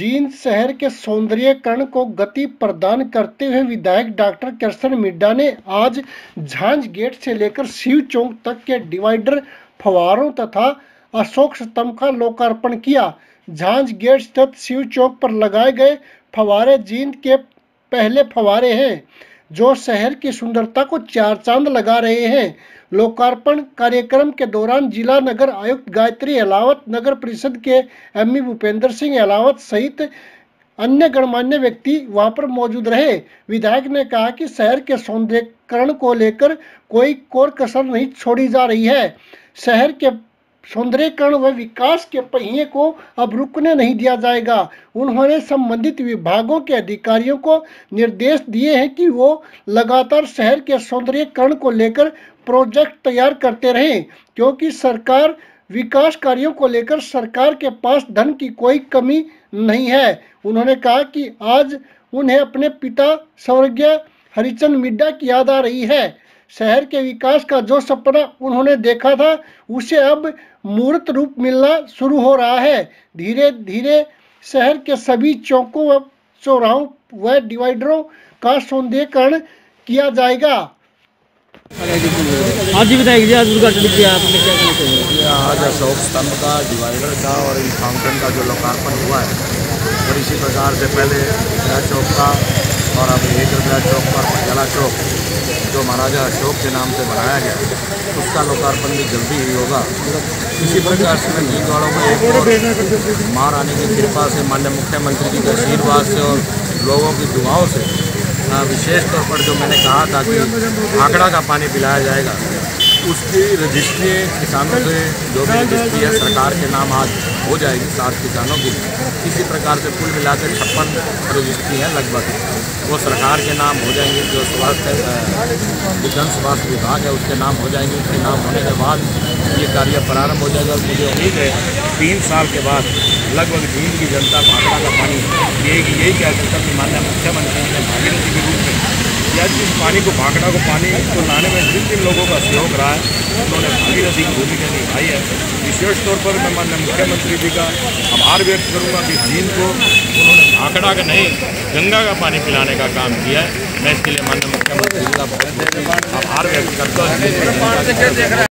जींद शहर के सौंदर्यकरण को गति प्रदान करते हुए विधायक डॉक्टर कृष्ण मिड्डा ने आज झांझ गेट से लेकर शिव चौक तक के डिवाइडर फवारों तथा अशोक स्तंभ का लोकार्पण किया। झांझ गेट स्थित शिव चौक पर लगाए गए फवारे जींद के पहले फवारे हैं। जो शहर की सुंदरता को चार चाँद लगा रहे हैं। लोकार्पण कार्यक्रम के दौरान जिला नगर आयुक्त गायत्री अलावत, नगर परिषद के एम भूपेंद्र सिंह अलावत सहित अन्य गणमान्य व्यक्ति वहाँ पर मौजूद रहे। विधायक ने कहा कि शहर के सौंदर्यकरण को लेकर कोई कोर कसर नहीं छोड़ी जा रही है। शहर के सौंदर्यकरण व विकास के पहिए को अब रुकने नहीं दिया जाएगा। उन्होंने संबंधित विभागों के अधिकारियों को निर्देश दिए हैं कि वो लगातार शहर के सौंदर्यकरण को लेकर प्रोजेक्ट तैयार करते रहें, क्योंकि सरकार विकास कार्यों को लेकर सरकार के पास धन की कोई कमी नहीं है। उन्होंने कहा कि आज उन्हें अपने पिता स्वर्गीय हरिचंद मिड्डा की याद आ रही है। शहर के विकास का जो सपना उन्होंने देखा था उसे अब मूर्त रूप मिलना शुरू हो रहा है। धीरे धीरे शहर के सभी चौकों व चौराहों व डिवाइडरों का सौंदर्यकरण किया जाएगा। आज जी जी आज उद्घाटन किया आपने क्या कहना चाहिए आज अशोक स्तंभ का डिवाइडर का और इन फाउंटेन का जो लोकार्पण हुआ है और इसी प्रकार से पहले चौक का और अब एक रुपया चौक पर पटियाला चौक, जो महाराजा अशोक के नाम से बनाया गया, उसका लोकार्पण भी जल्दी ही होगा। इसी प्रकार से मैं भीलवाड़ों में एक और महारानी की कृपा से, माननीय मुख्यमंत्री जी के आशीर्वाद से और लोगों की दुआओं से विशेष तौर पर जो मैंने कहा था कि आंकड़ा का पानी पिलाया जाएगा, उसकी रजिस्ट्री किसानों से, जो भी रजिस्ट्री है, सरकार के नाम आज हो जाएगी सात किसानों की। इसी प्रकार से कुल मिलाकर छप्पन रजिस्ट्री है लगभग। वो सरकार के नाम हो जाएँगे, जो स्वास्थ्य जन स्वास्थ्य विभाग है, उसके नाम हो जाएँगे। उसके नाम होने के बाद ये कार्य प्रारंभ हो जाएगा। और मुझे उम्मीद है, तीन साल के बाद लगभग जींद की जनता आंकड़ा का पानी यही यही कह सकता कि माननीय मुख्यमंत्री ने भागीरथी के रूप में या जिस पानी को भाखड़ा को पानी को लाने में जिन जिन लोगों का सहयोग रहा है, उन्होंने भागीरथी की भूमिका निभाई है। विशेष तौर पर मैं माननीय मुख्यमंत्री जी का आभार व्यक्त करूँगा कि जीन को उन्होंने भाखड़ा का नहीं, गंगा का पानी पिलाने का काम किया है, मैं इसके लिए माननीय मुख्यमंत्री का बहुत आभार व्यक्त करता हूँ।